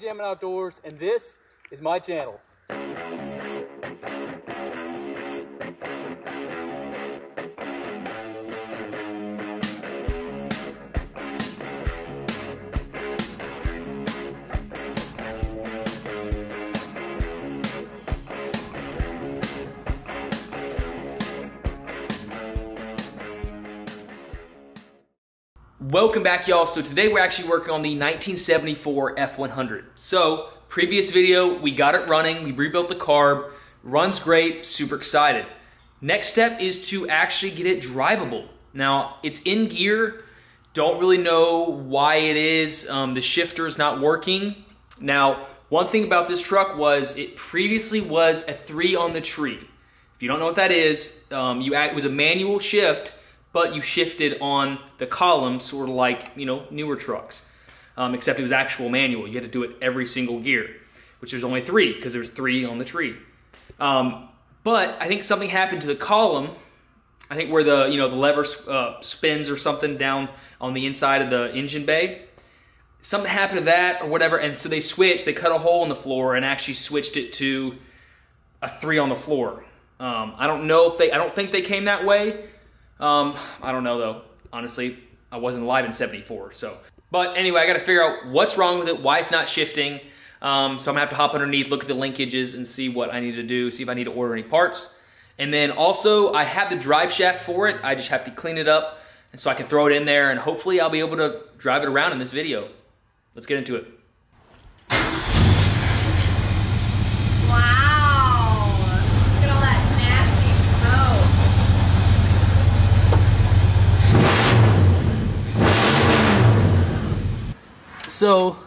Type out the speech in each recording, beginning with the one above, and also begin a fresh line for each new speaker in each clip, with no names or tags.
Benjammin Outdoors, and this is my channel.
Welcome back y'all. So today we're actually working on the 1974 F100. So previous video, we got it running, we rebuilt the carb, runs great, super excited. Next step is to actually get it drivable. Now it's in gear, don't really know why it is. Um, the shifter is not working. Now, one thing about this truck was it previously was a three on the tree. If you don't know what that is, um, you act, it was a manual shift but you shifted on the column sort of like, you know, newer trucks. Um, except it was actual manual. You had to do it every single gear, which there's only three because there's three on the tree. Um, but I think something happened to the column. I think where the, you know, the lever uh, spins or something down on the inside of the engine bay. Something happened to that or whatever. And so they switched, they cut a hole in the floor and actually switched it to a three on the floor. Um, I don't know if they, I don't think they came that way. Um, I don't know though. Honestly, I wasn't alive in 74, so. But anyway, I gotta figure out what's wrong with it, why it's not shifting. Um, so I'm gonna have to hop underneath, look at the linkages and see what I need to do, see if I need to order any parts. And then also, I have the drive shaft for it. I just have to clean it up and so I can throw it in there and hopefully I'll be able to drive it around in this video. Let's get into it. So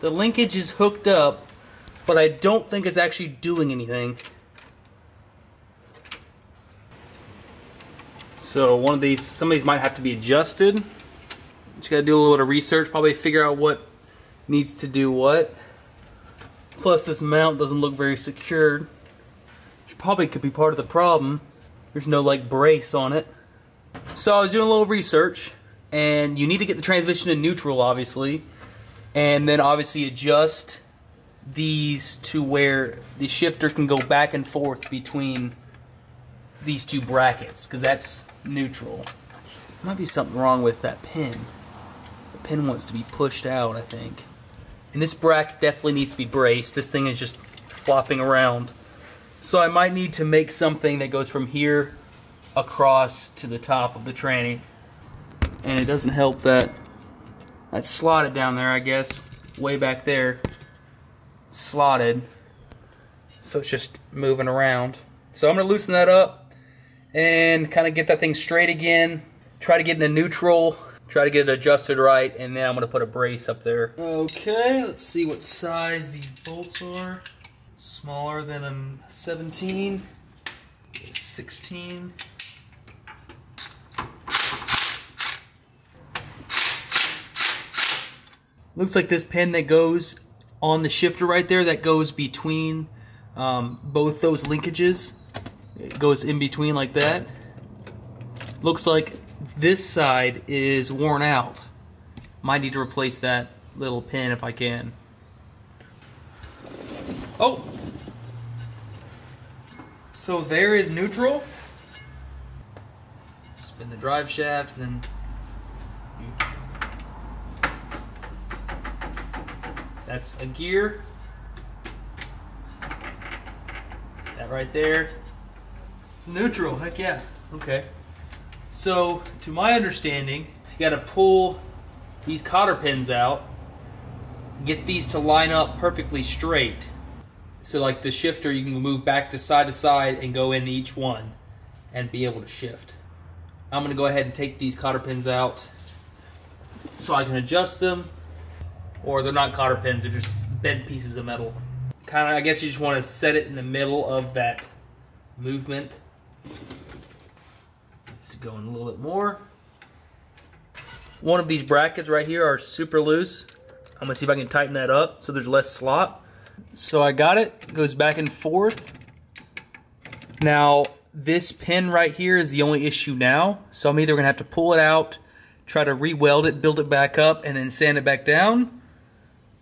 the linkage is hooked up, but I don't think it's actually doing anything. So one of these, some of these might have to be adjusted. Just gotta do a little bit of research, probably figure out what needs to do what. Plus this mount doesn't look very secured. Which probably could be part of the problem. There's no like brace on it. So I was doing a little research and you need to get the transmission in neutral obviously and then obviously adjust these to where the shifter can go back and forth between these two brackets because that's neutral. Might be something wrong with that pin. The pin wants to be pushed out, I think. And this bracket definitely needs to be braced. This thing is just flopping around. So I might need to make something that goes from here across to the top of the tranny. And it doesn't help that that's slotted down there, I guess, way back there. Slotted. So it's just moving around. So I'm going to loosen that up and kind of get that thing straight again. Try to get in a neutral. Try to get it adjusted right. And then I'm going to put a brace up there. Okay, let's see what size these bolts are. Smaller than a 17. 16. Looks like this pin that goes on the shifter right there that goes between um, both those linkages. It goes in between like that. Looks like this side is worn out. Might need to replace that little pin if I can. Oh! So there is neutral. Spin the drive shaft and then That's a gear. That right there. Neutral, heck yeah. Okay. So, to my understanding, you gotta pull these cotter pins out, get these to line up perfectly straight. So like the shifter, you can move back to side to side and go in each one and be able to shift. I'm gonna go ahead and take these cotter pins out so I can adjust them or they're not cotter pins, they're just bent pieces of metal. Kind of, I guess you just want to set it in the middle of that movement. Let's go in a little bit more. One of these brackets right here are super loose. I'm gonna see if I can tighten that up so there's less slop. So I got it, it goes back and forth. Now, this pin right here is the only issue now. So I'm either gonna have to pull it out, try to re-weld it, build it back up, and then sand it back down,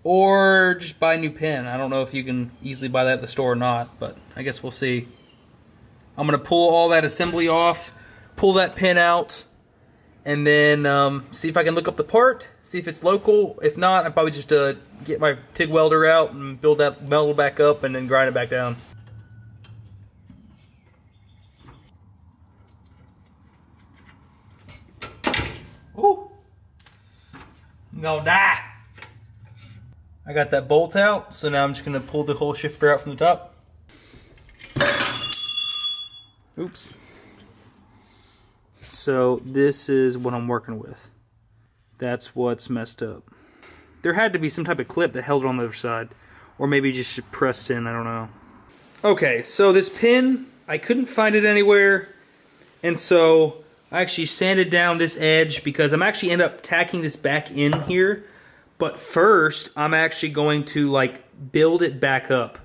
or just buy a new pin. I don't know if you can easily buy that at the store or not, but I guess we'll see. I'm gonna pull all that assembly off, pull that pin out, and then um, see if I can look up the part, see if it's local. If not, I probably just uh, get my TIG welder out and build that metal back up and then grind it back down. Ooh. I'm gonna die. I got that bolt out, so now I'm just gonna pull the whole shifter out from the top. Oops. So this is what I'm working with. That's what's messed up. There had to be some type of clip that held it on the other side. Or maybe just pressed in, I don't know. Okay, so this pin, I couldn't find it anywhere. And so I actually sanded down this edge because I'm actually end up tacking this back in here. But first, I'm actually going to like build it back up.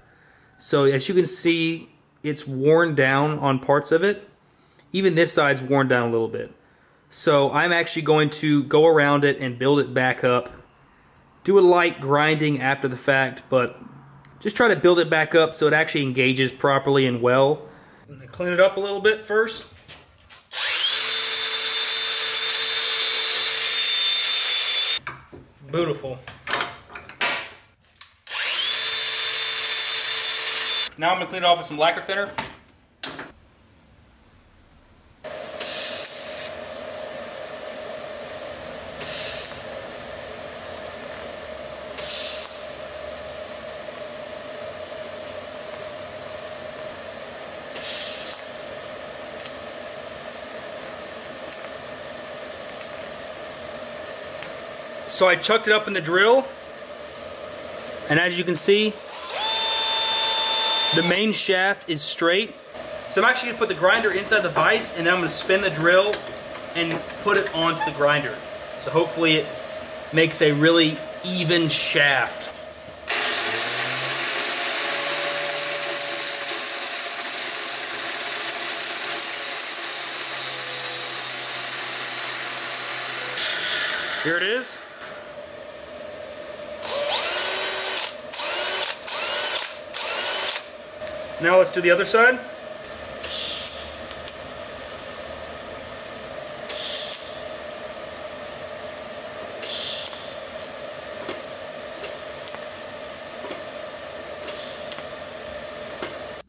So as you can see, it's worn down on parts of it. Even this side's worn down a little bit. So I'm actually going to go around it and build it back up. Do a light grinding after the fact, but just try to build it back up so it actually engages properly and well. Clean it up a little bit first. Beautiful. Now I'm to clean it off with some lacquer thinner. So I chucked it up in the drill. And as you can see, the main shaft is straight. So I'm actually gonna put the grinder inside the vise and then I'm gonna spin the drill and put it onto the grinder. So hopefully it makes a really even shaft. Here it is. Now let's do the other side.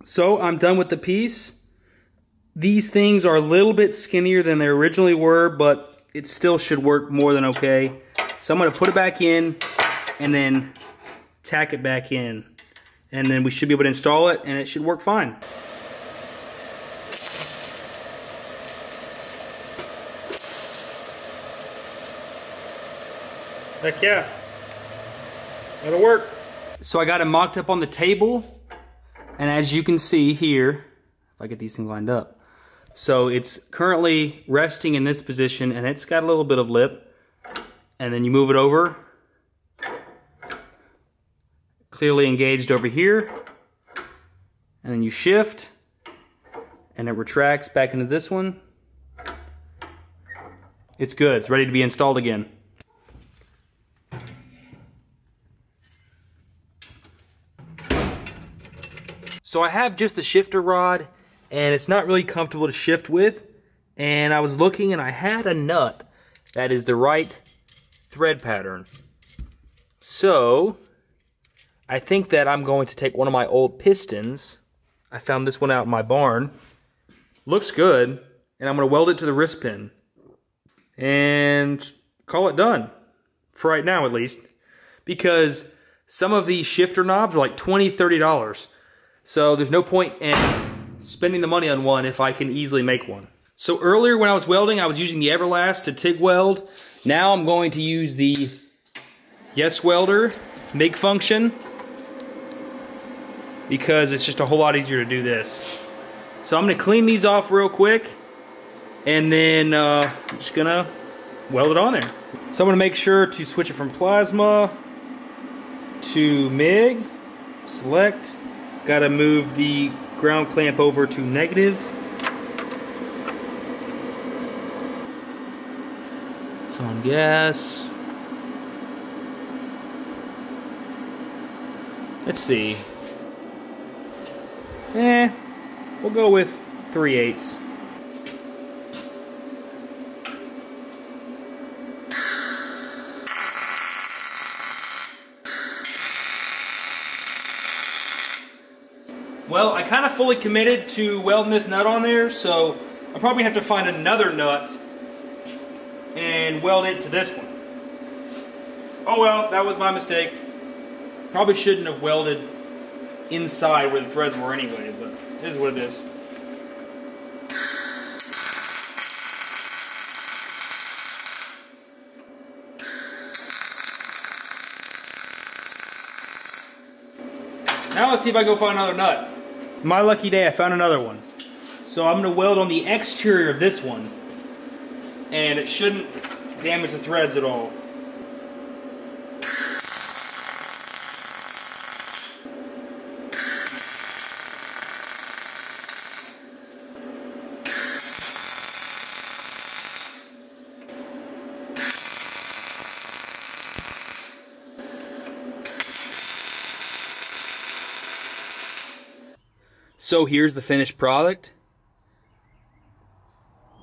So I'm done with the piece. These things are a little bit skinnier than they originally were, but it still should work more than okay. So I'm gonna put it back in and then tack it back in and then we should be able to install it and it should work fine. Heck yeah, that'll work. So I got it mocked up on the table and as you can see here, if I get these things lined up, so it's currently resting in this position and it's got a little bit of lip and then you move it over clearly engaged over here. And then you shift and it retracts back into this one. It's good, it's ready to be installed again. So I have just the shifter rod and it's not really comfortable to shift with. And I was looking and I had a nut that is the right thread pattern. So I think that I'm going to take one of my old pistons. I found this one out in my barn. Looks good. And I'm going to weld it to the wrist pin. And call it done. For right now, at least. Because some of these shifter knobs are like $20, $30. So there's no point in spending the money on one if I can easily make one. So earlier when I was welding, I was using the Everlast to TIG weld. Now I'm going to use the YesWelder MIG function because it's just a whole lot easier to do this. So I'm going to clean these off real quick and then uh, I'm just going to weld it on there. So I'm going to make sure to switch it from plasma to MIG, select, got to move the ground clamp over to negative. It's on gas. Let's see. Eh, we'll go with 3 eighths. Well, I kind of fully committed to welding this nut on there, so I'm probably have to find another nut and weld it to this one. Oh well, that was my mistake. Probably shouldn't have welded inside where the threads were anyway, but it is what it is. Now let's see if I go find another nut. My lucky day, I found another one. So I'm going to weld on the exterior of this one. And it shouldn't damage the threads at all. So here's the finished product.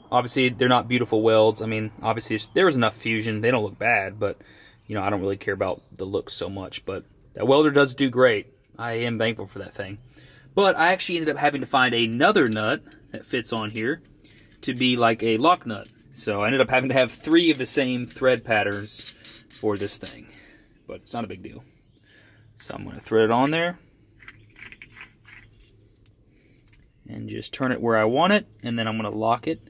Obviously, they're not beautiful welds. I mean, obviously, there was enough fusion. They don't look bad, but, you know, I don't really care about the look so much. But that welder does do great. I am thankful for that thing. But I actually ended up having to find another nut that fits on here to be like a lock nut. So I ended up having to have three of the same thread patterns for this thing. But it's not a big deal. So I'm going to thread it on there. And just turn it where I want it and then I'm going to lock it.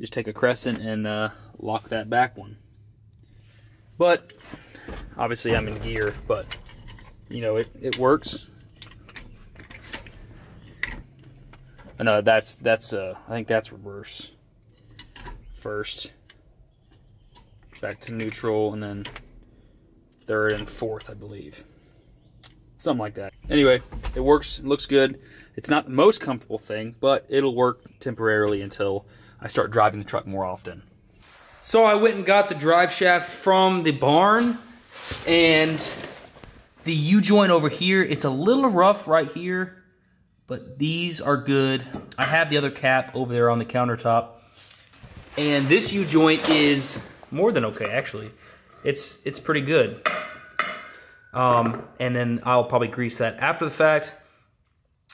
Just take a crescent and uh, lock that back one. But obviously I'm in gear but you know it, it works. Uh, that's that's uh, I think that's reverse. First. Back to neutral and then third and fourth I believe something like that anyway it works looks good it's not the most comfortable thing, but it'll work temporarily until I start driving the truck more often. So I went and got the drive shaft from the barn and the U-joint over here, it's a little rough right here, but these are good. I have the other cap over there on the countertop. And this U-joint is more than okay, actually. It's, it's pretty good. Um, and then I'll probably grease that after the fact.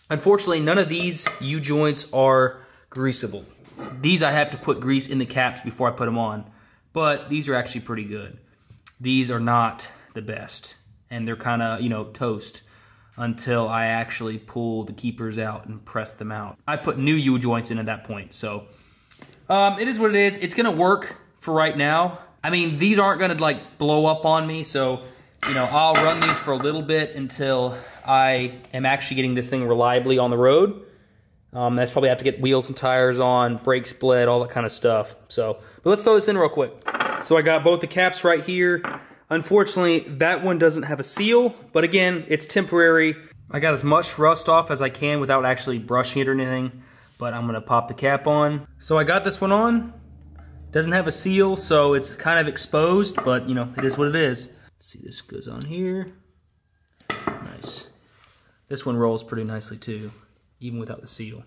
Unfortunately, none of these U-joints are greasable. These I have to put grease in the caps before I put them on, but these are actually pretty good. These are not the best, and they're kind of, you know, toast until I actually pull the keepers out and press them out. I put new U-joints in at that point, so um, it is what it is. It's gonna work for right now. I mean, these aren't gonna like blow up on me, so you know, I'll run these for a little bit until I am actually getting this thing reliably on the road. Um, that's probably have to get wheels and tires on, brake split, all that kind of stuff. So, but let's throw this in real quick. So I got both the caps right here. Unfortunately, that one doesn't have a seal, but again, it's temporary. I got as much rust off as I can without actually brushing it or anything, but I'm gonna pop the cap on. So I got this one on. Doesn't have a seal, so it's kind of exposed, but you know, it is what it is. Let's see, this goes on here. Nice. This one rolls pretty nicely too, even without the seal.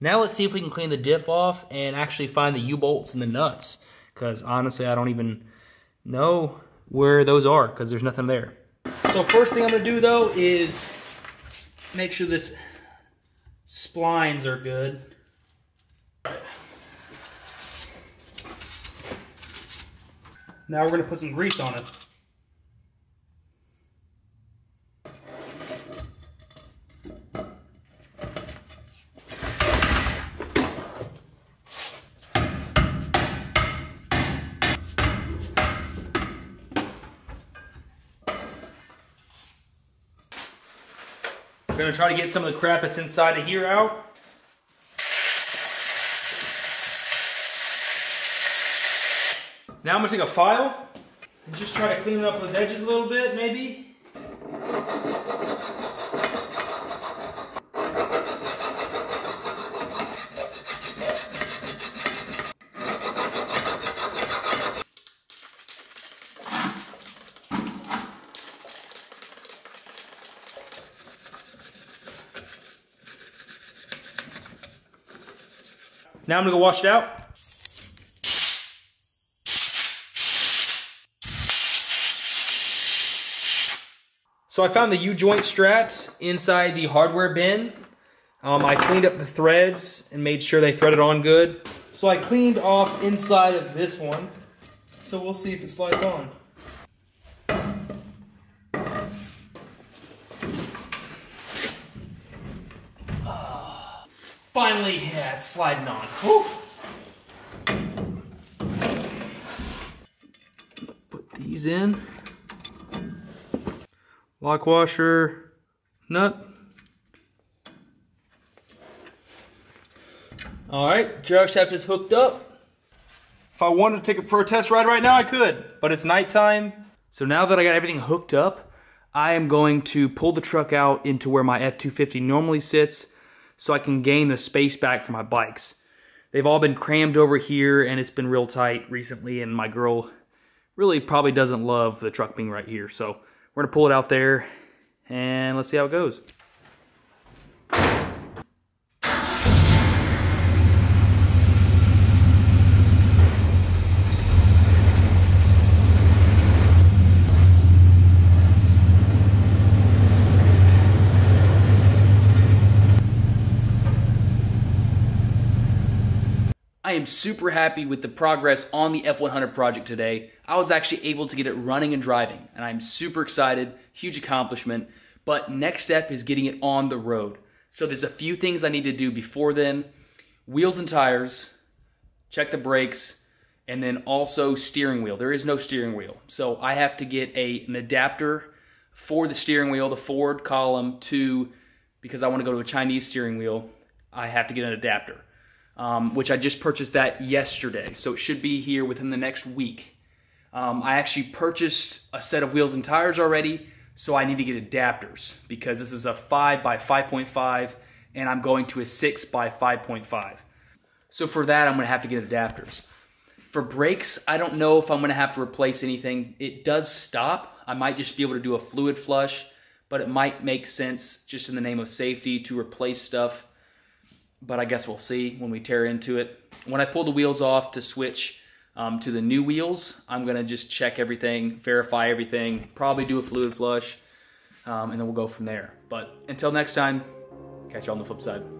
Now let's see if we can clean the diff off and actually find the U-bolts and the nuts. Because honestly, I don't even know where those are because there's nothing there. So first thing I'm going to do though is make sure this splines are good. Now we're going to put some grease on it. Try to get some of the crap that's inside of here out. Now I'm gonna take a file and just try to clean up those edges a little bit, maybe.
Now I'm gonna go wash it out. So I found the U-joint straps inside the hardware bin. Um, I cleaned up the threads and made sure they threaded on good. So I cleaned off inside of this one. So we'll see if it slides on. Finally, yeah, it's sliding on. Whew. Put these in. Lock washer, nut. All right, drive shaft is hooked up. If I wanted to take it for a test ride right now, I could, but it's nighttime. So now that I got everything hooked up, I am going to pull the truck out into where my F-250 normally sits so I can gain the space back for my bikes. They've all been crammed over here and it's been real tight recently and my girl really probably doesn't love the truck being right here. So we're gonna pull it out there and let's see how it goes.
Super happy with the progress on the F100 project today. I was actually able to get it running and driving, and I'm super excited, huge accomplishment. But next step is getting it on the road. So there's a few things I need to do before then. Wheels and tires, check the brakes, and then also steering wheel. There is no steering wheel. So I have to get a, an adapter for the steering wheel, the Ford column, to, because I want to go to a Chinese steering wheel, I have to get an adapter um, which I just purchased that yesterday. So it should be here within the next week. Um, I actually purchased a set of wheels and tires already, so I need to get adapters because this is a 5 by 5.5 and I'm going to a 6 by 5.5. So for that, I'm going to have to get adapters. For brakes, I don't know if I'm going to have to replace anything. It does stop. I might just be able to do a fluid flush, but it might make sense just in the name of safety to replace stuff but I guess we'll see when we tear into it. When I pull the wheels off to switch um, to the new wheels, I'm gonna just check everything, verify everything, probably do a fluid flush, um, and then we'll go from there. But until next time, catch you on the flip side.